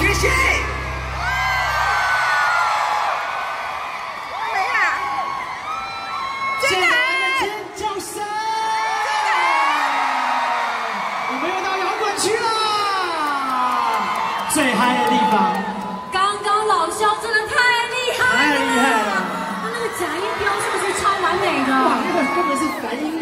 谢谢。哇啦，现场的，我们又到摇滚区啦，最嗨的地方。刚刚老肖真的太厉害了，太厉害了他那个假音标是不是超完美的？哇，那个根本是反音。